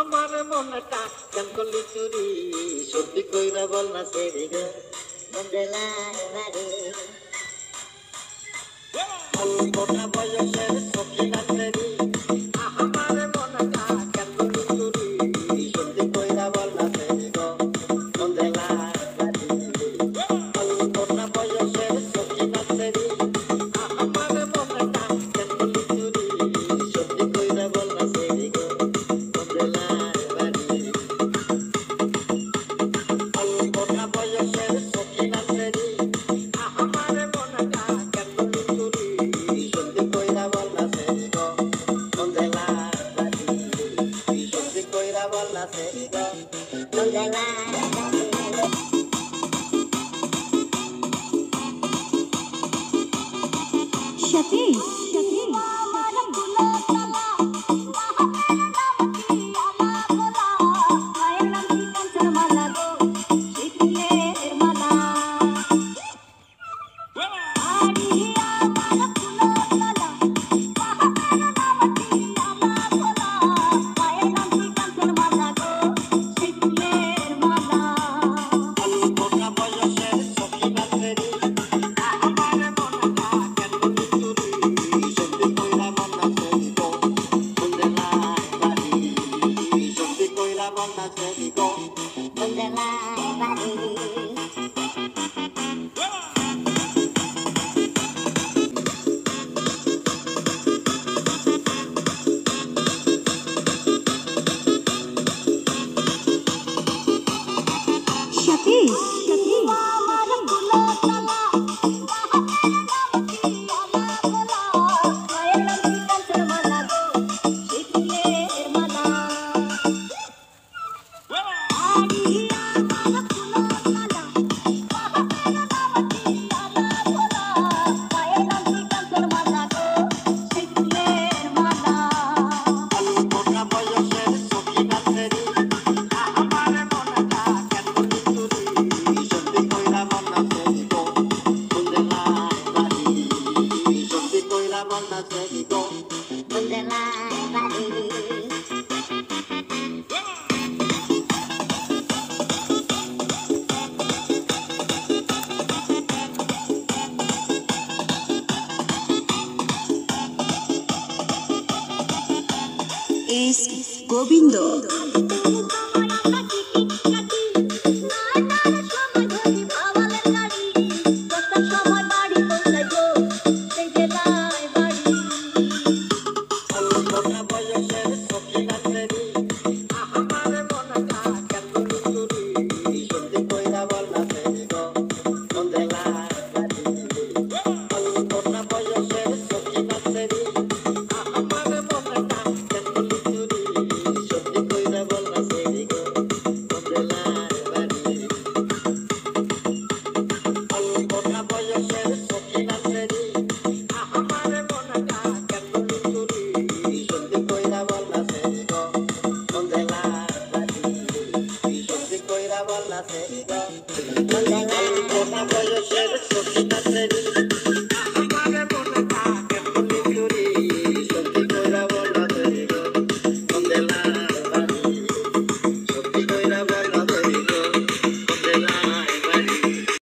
আমার মনটা কেন করলি চুরি সত্যি কইরা বল না সেরে গে বয়সের সখী es Gobindo. Donde la I'll share.